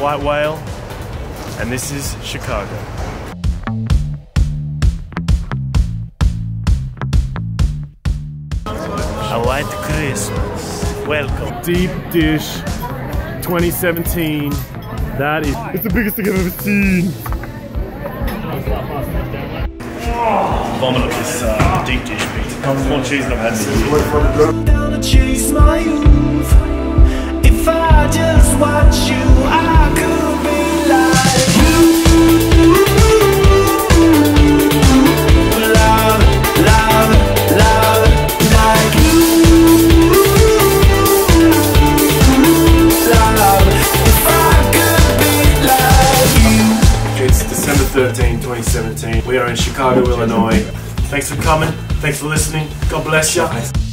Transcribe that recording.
white whale, and this is Chicago. A white Christmas. Welcome. Deep dish 2017. That is it's the biggest thing I've ever seen. Vomit up this uh, deep dish pizza. More cheese than I've had. 13, 2017. We are in Chicago, Illinois. Thanks for coming. Thanks for listening. God bless you.